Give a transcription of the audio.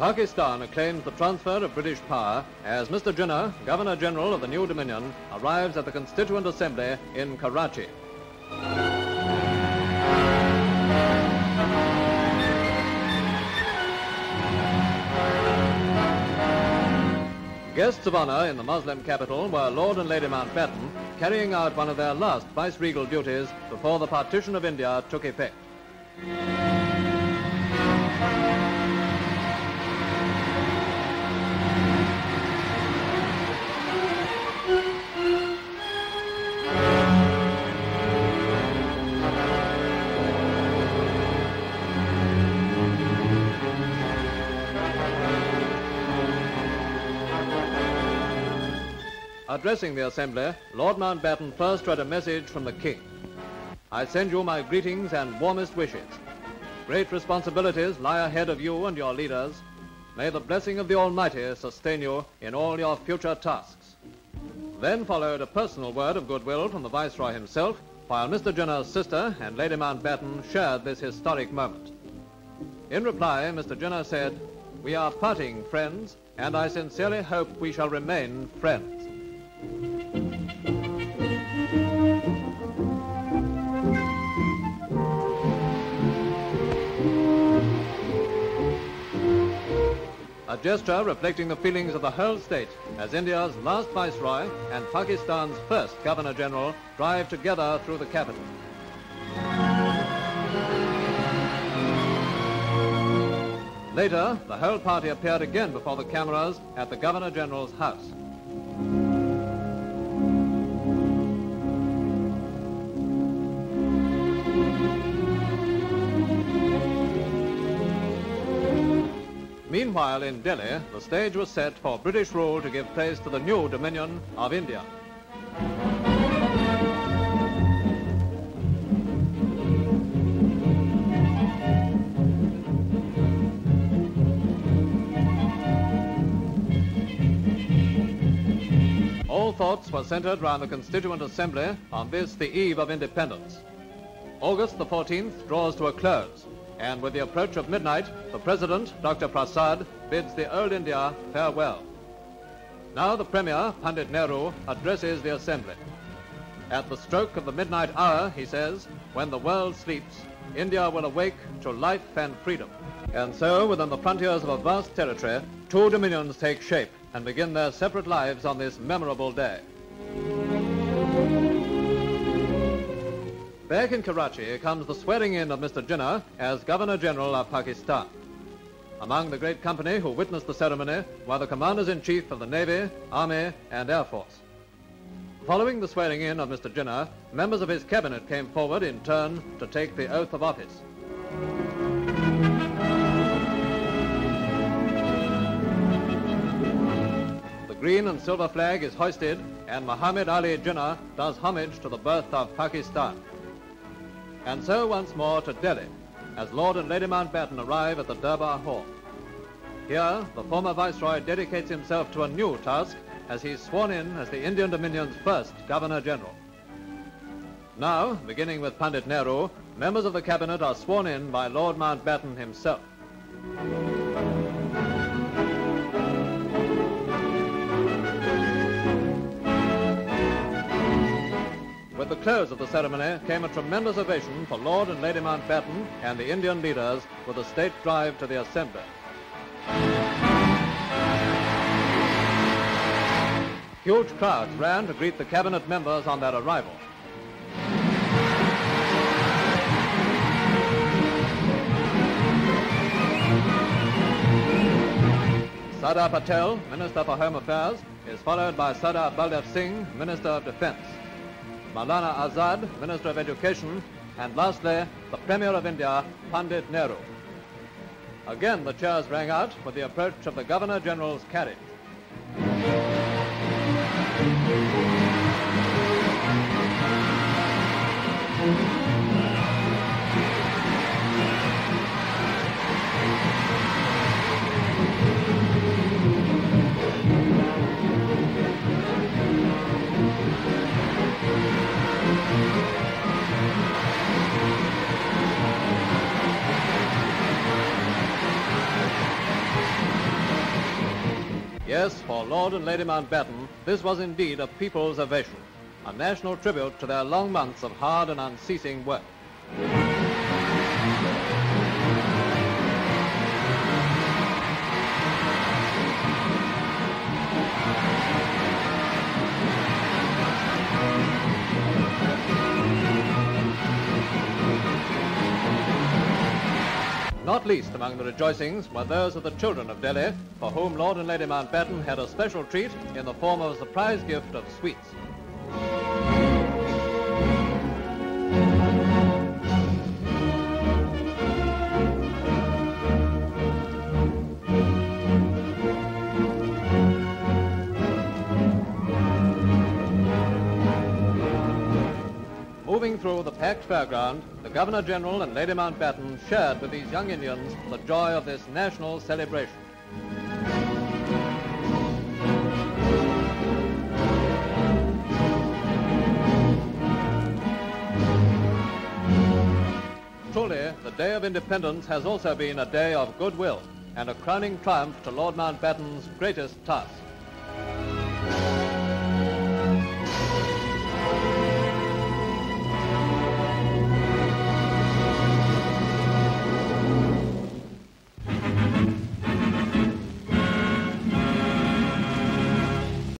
Pakistan acclaims the transfer of British power as Mr. Jinnah, Governor General of the new Dominion, arrives at the Constituent Assembly in Karachi. Guests of honor in the Muslim capital were Lord and Lady Mountbatten, carrying out one of their last viceregal duties before the partition of India took effect. Addressing the assembly, Lord Mountbatten first read a message from the king. I send you my greetings and warmest wishes. Great responsibilities lie ahead of you and your leaders. May the blessing of the Almighty sustain you in all your future tasks. Then followed a personal word of goodwill from the Viceroy himself, while Mr. Jinnah's sister and Lady Mountbatten shared this historic moment. In reply, Mr. Jenner said, We are parting friends, and I sincerely hope we shall remain friends. Gesture reflecting the feelings of the whole state as India's last viceroy and Pakistan's first governor general drive together through the capital. Later, the whole party appeared again before the cameras at the governor general's house. Meanwhile, in Delhi, the stage was set for British rule to give place to the new dominion of India. All thoughts were centered round the Constituent Assembly on this, the eve of independence. August the 14th draws to a close, and with the approach of midnight, the President, Dr. Prasad, bids the old India farewell. Now the Premier, Pandit Nehru, addresses the Assembly. At the stroke of the midnight hour, he says, when the world sleeps, India will awake to life and freedom. And so, within the frontiers of a vast territory, two dominions take shape and begin their separate lives on this memorable day. Back in Karachi comes the swearing in of Mr. Jinnah as Governor General of Pakistan. Among the great company who witnessed the ceremony were the commanders-in-chief of the Navy, Army, and Air Force. Following the swearing in of Mr. Jinnah, members of his cabinet came forward in turn to take the oath of office. The green and silver flag is hoisted and Muhammad Ali Jinnah does homage to the birth of Pakistan. And so once more to Delhi, as Lord and Lady Mountbatten arrive at the Durbar Hall. Here, the former Viceroy dedicates himself to a new task as he's sworn in as the Indian Dominion's first Governor General. Now, beginning with Pandit Nehru, members of the Cabinet are sworn in by Lord Mountbatten himself. The close of the ceremony came a tremendous ovation for Lord and Lady Mountbatten and the Indian leaders with the state drive to the Assembly. Huge crowds ran to greet the cabinet members on their arrival. Sardar Patel, Minister for Home Affairs, is followed by Sardar Baldev Singh, Minister of Defense. Maulana Azad, Minister of Education, and lastly, the Premier of India, Pandit Nehru. Again, the cheers rang out with the approach of the Governor General's carriage. Yes, for Lord and Lady Mountbatten, this was indeed a people's ovation, a national tribute to their long months of hard and unceasing work. Not least among the rejoicings were those of the children of Delhi, for whom Lord and Lady Mountbatten had a special treat in the form of a surprise gift of sweets. Through the packed fairground, the Governor General and Lady Mountbatten shared with these young Indians the joy of this national celebration. Truly, the Day of Independence has also been a day of goodwill and a crowning triumph to Lord Mountbatten's greatest task.